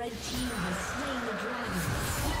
Red team has slain the dragon.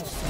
Blue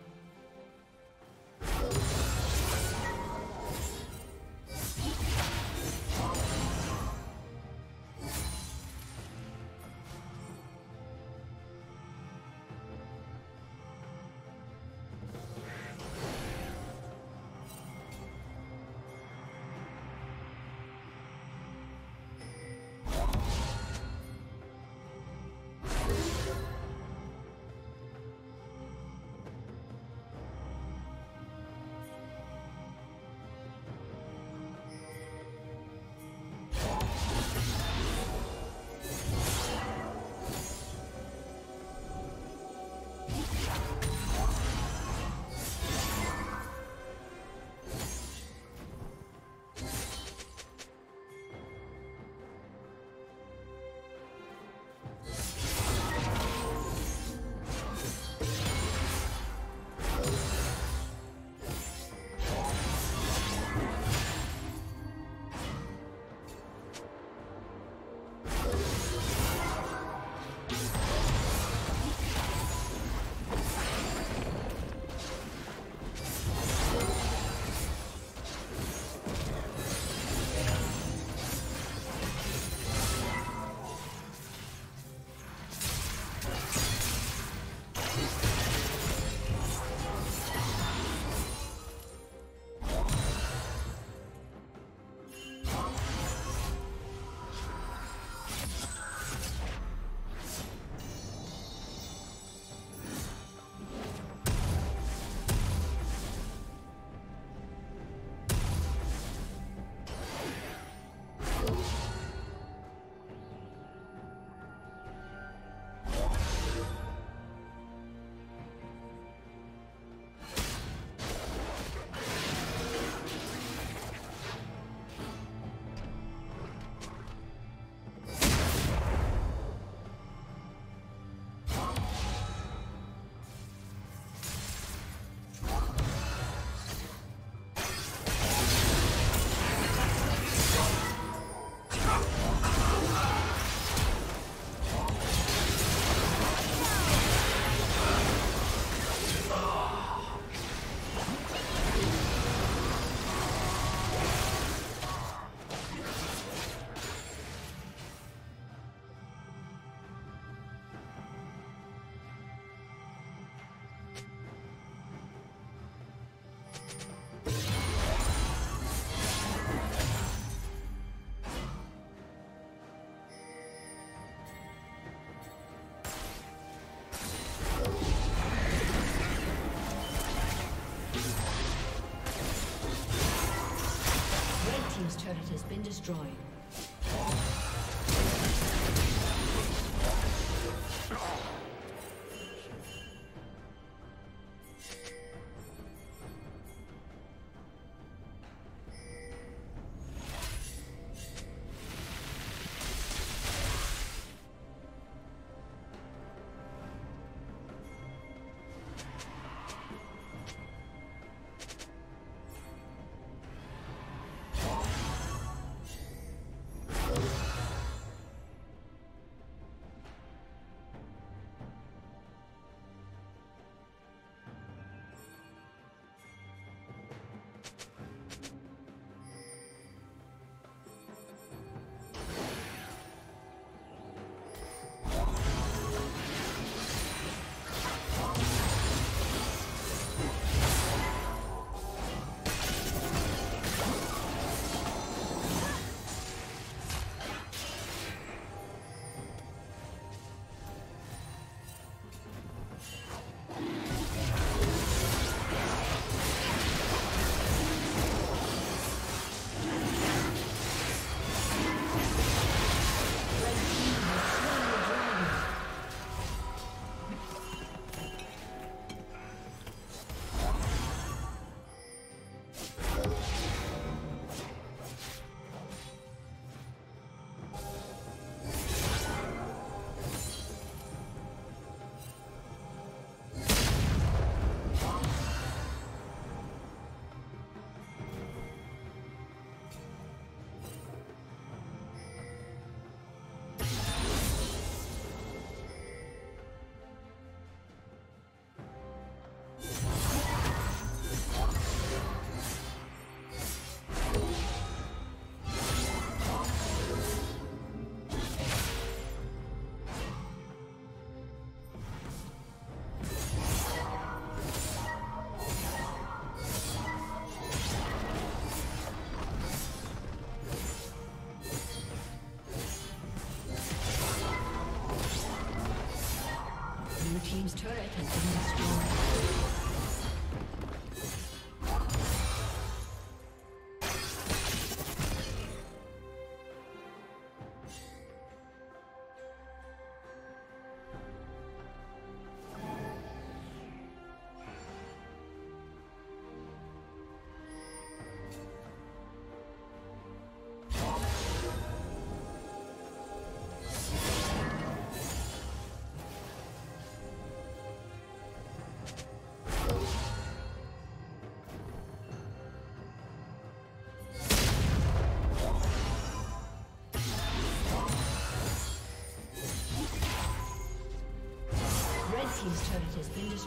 destroyed.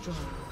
Destroyed.